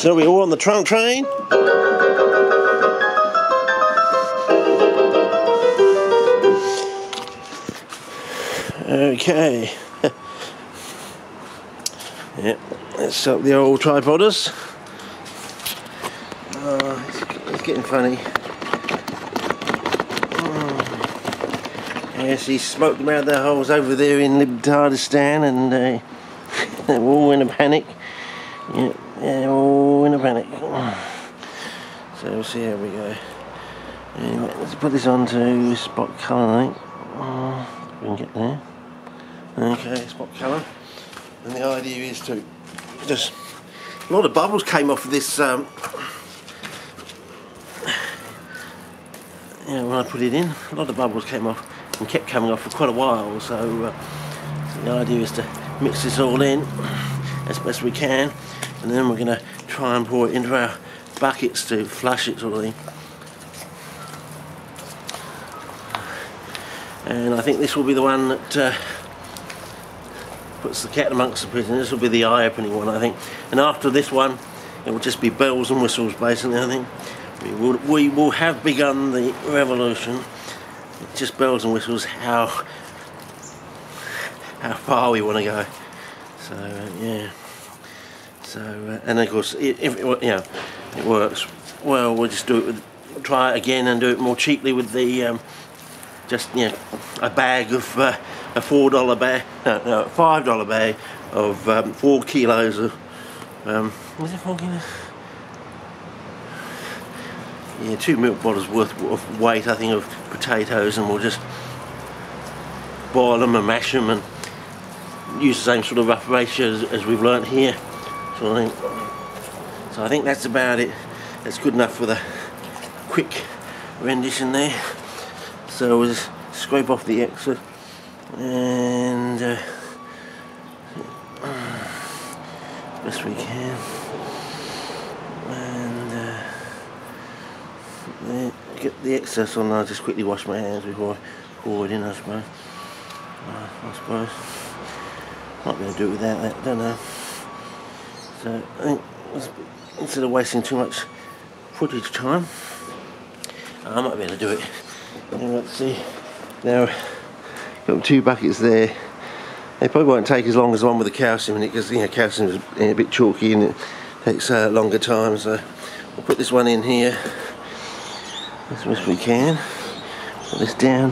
So we're all on the trunk train. Okay. yep, let's set the old tripoders. Oh, it's, it's getting funny. Oh. Yes, he smoked them out their holes over there in Libertadistan and uh, they're all in a panic. Yep, they're all in a panic. So we'll see how we go. Anyway, let's put this on to spot colour, I we can get there. Okay, spot colour. And the idea is to just a lot of bubbles came off of this um, yeah, when I put it in, a lot of bubbles came off and kept coming off for quite a while. So, uh, so the idea is to mix this all in as best we can, and then we're going to try and pour it into our buckets to flush it sort of thing. And I think this will be the one that uh, puts the cat amongst the pigeons. This will be the eye-opening one, I think. And after this one, it will just be bells and whistles, basically. I think we will, we will have begun the revolution. Just bells and whistles. How how far we want to go. So uh, yeah. So uh, and of course, if it, you know, it works well, we'll just do it with try it again and do it more cheaply with the. Um, just you know a bag of uh, a four dollar bag, no, no, five dollar bag of um, four kilos of. Um, was it four kilos? Yeah, two milk bottles worth of weight, I think, of potatoes, and we'll just boil them and mash them and use the same sort of rough ratio as, as we've learnt here. So I think, so I think that's about it. That's good enough for the quick rendition there. So we'll just scrape off the extra and uh, best we can. And uh, get the excess on. I'll just quickly wash my hands before I pour it in. I suppose. Uh, I suppose. Might be able to do it without that. Don't know. So I think instead of wasting too much footage time, I might be able to do it. Now let's see. Now, got two buckets there. They probably won't take as long as the one with the calcium in it because you know calcium is a bit chalky and it takes a uh, longer time. So we'll put this one in here as best we can. Put this down.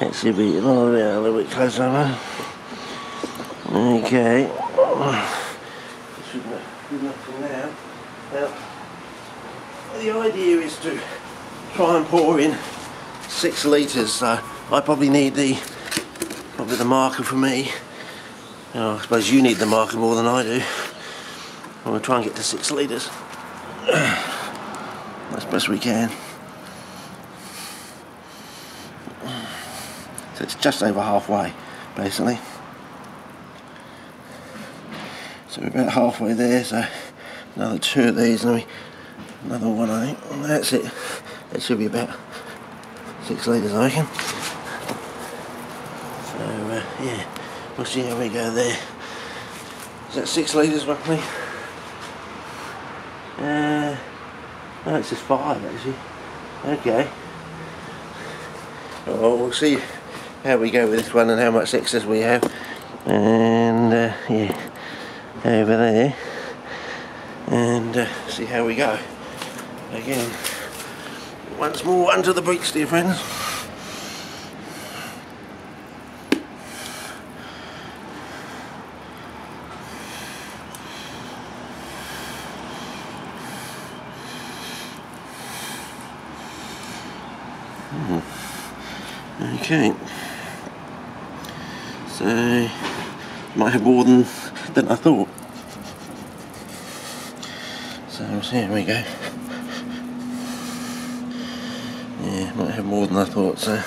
That should be a little bit, a little bit closer. Okay. Good enough for now. Now, the idea is to try and pour in six litres, so I probably need the probably the marker for me. I suppose you need the marker more than I do. I'm going to try and get to six litres as best we can. So it's just over halfway, basically. So we're about halfway there, so another two of these, and we, another one I think, and that's it. That should be about six litres I reckon. So uh, yeah, we'll see how we go there. Is that six litres roughly? Uh, no, it's just five actually. Okay. Well, we'll see how we go with this one and how much excess we have. And uh, yeah, over there. And uh, see how we go. Again once more under the breach dear friends hmm. okay so might have more than than I thought so here we go yeah, might have more than I thought, so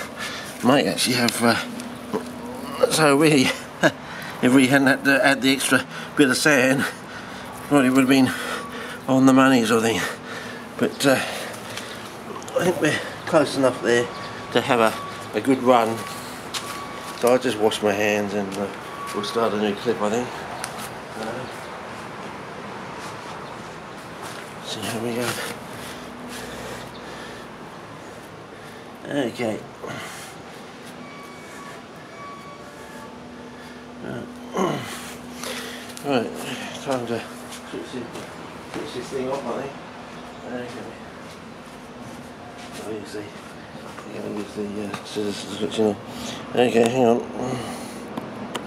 might actually have. Uh, so we, if we hadn't had to add the extra bit of sand, probably would have been on the money sort of thing. But uh, I think we're close enough there to have a, a good run. So I'll just wash my hands and uh, we'll start a new clip, I think. See how we go. Okay. Right, time to switch this thing off, I think. Okay. See, I'm going to use the uh, scissors to switch in. Okay, hang on.